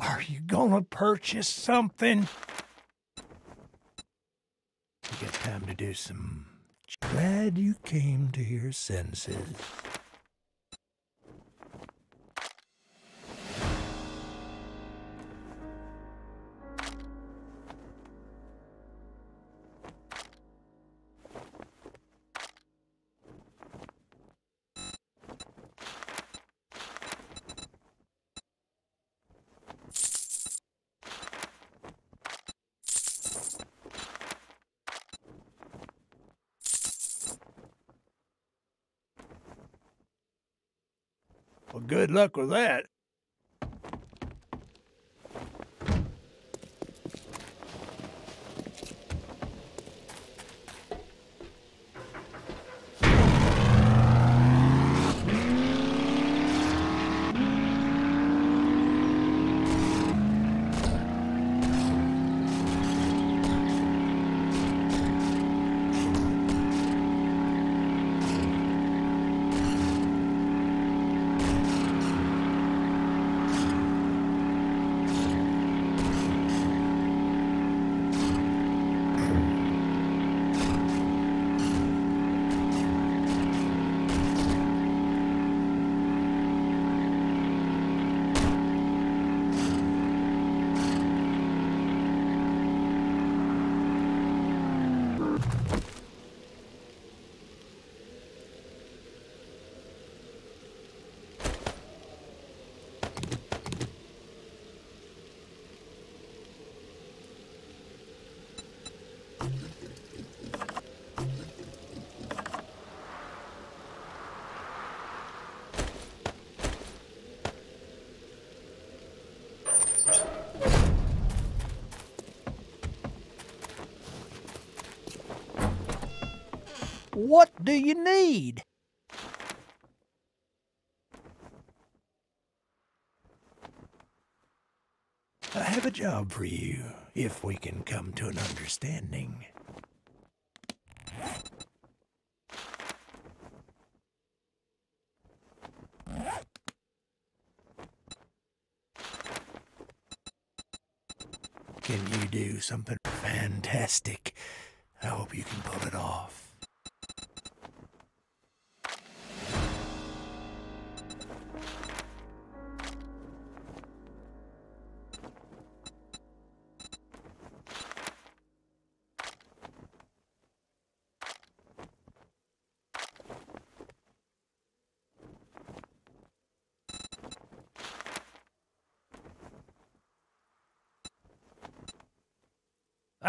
Are you gonna purchase something? You got time to do some. Glad you came to your senses. Good luck with that. What do you need? I have a job for you, if we can come to an understanding. Can you do something fantastic? I hope you can pull it off.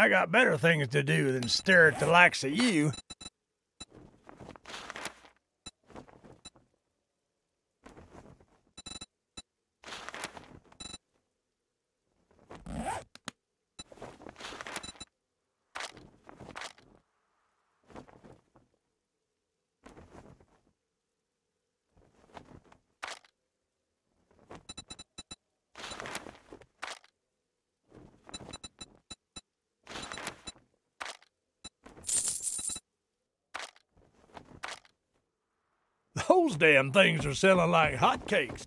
I got better things to do than stare at the likes of you. Damn things are selling like hotcakes.